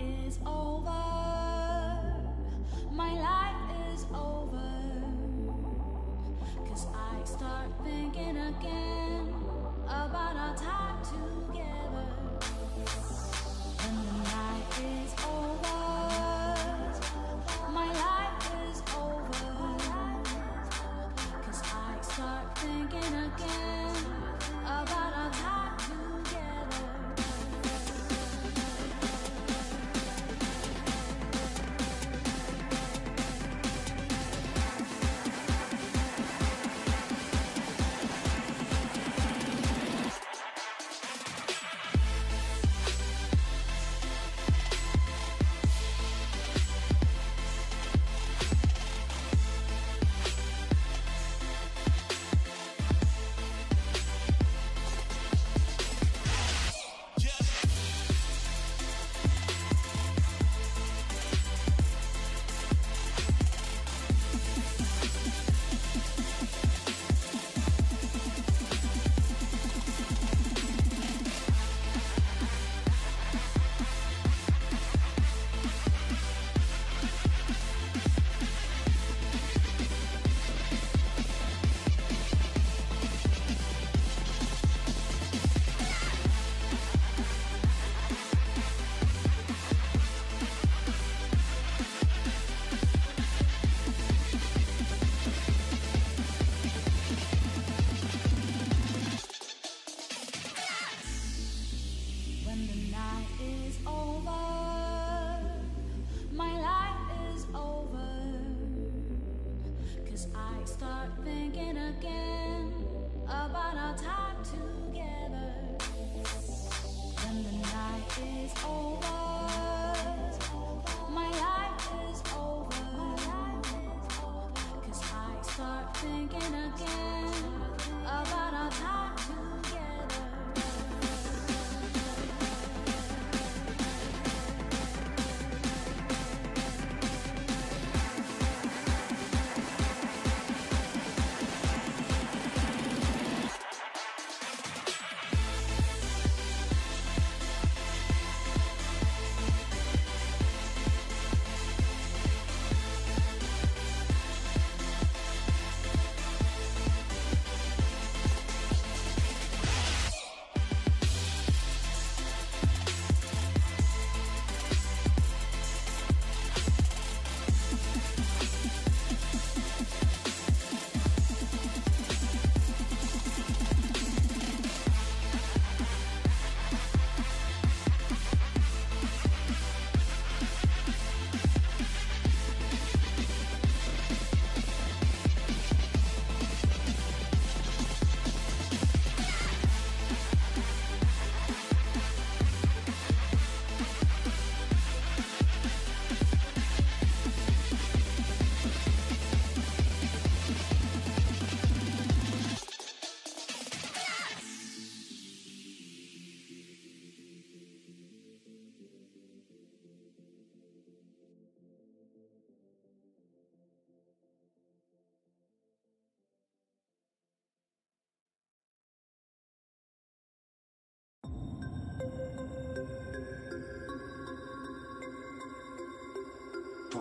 is over. My life is over. Cause I start thinking again about our time together. When the night is over.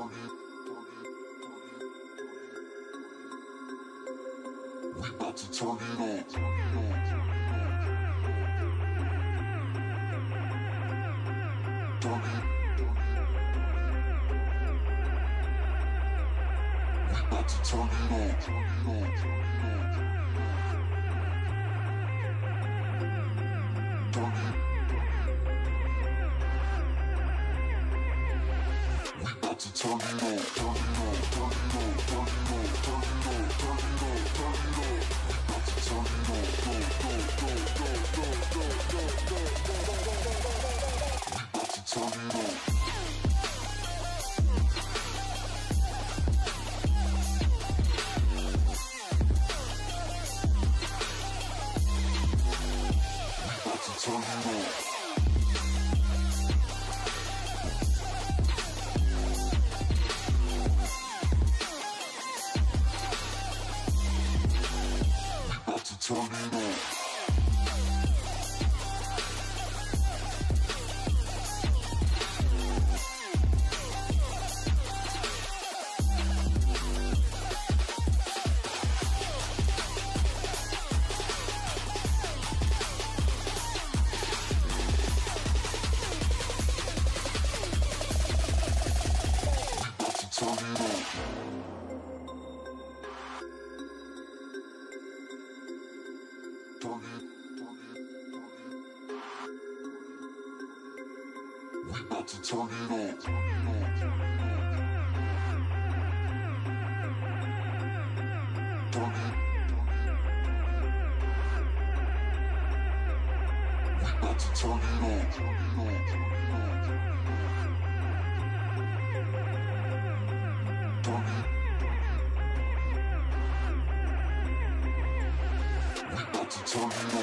We about to turn it on. We about to turn it on. Turn it on. Turn it on. About to turn it up. Turn it. We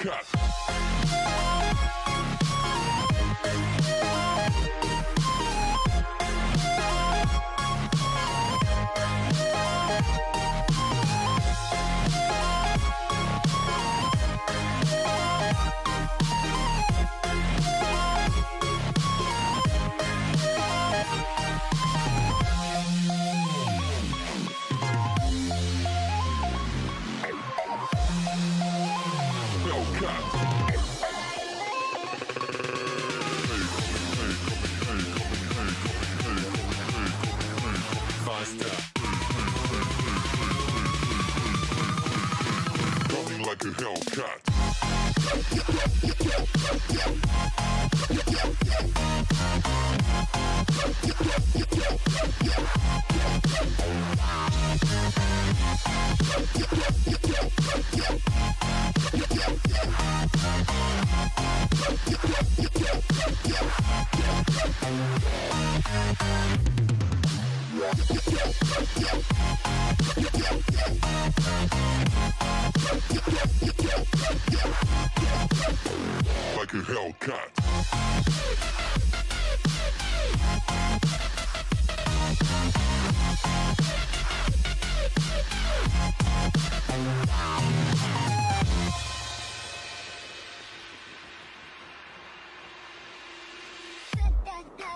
cut. Like a Hellcat.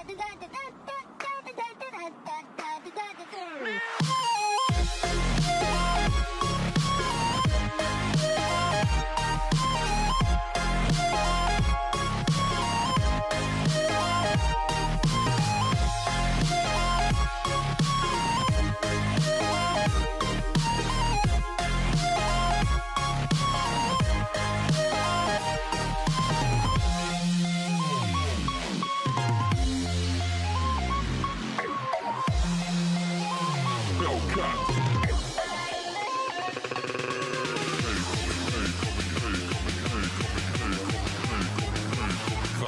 なったったったったった!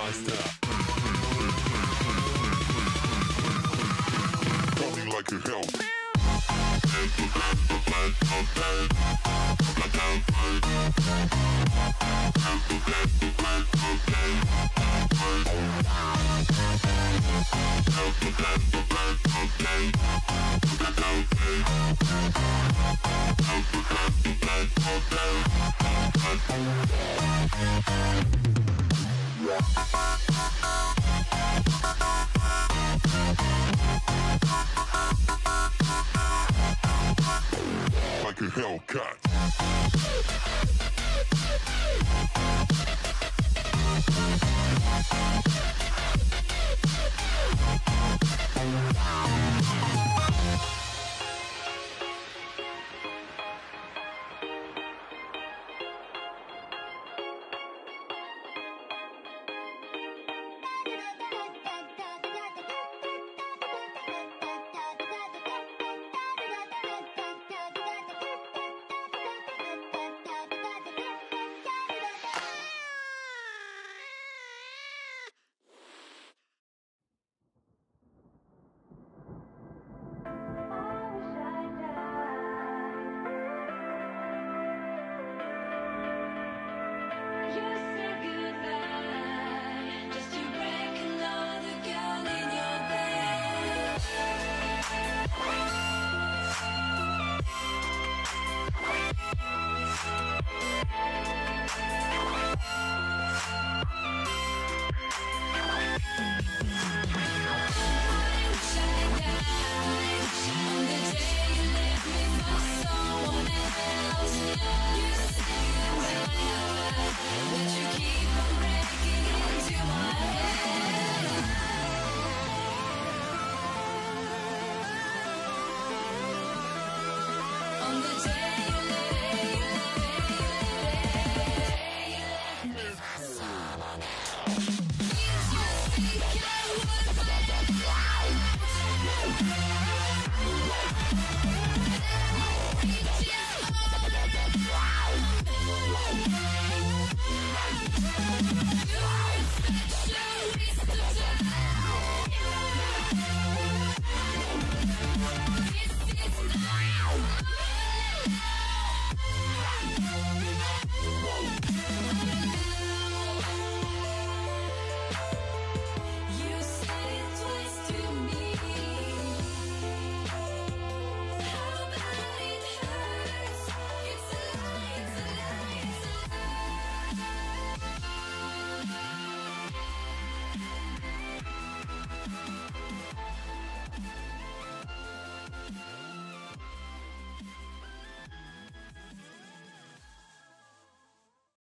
monster. Coming like a hell. Thank you. Like a Hellcat. You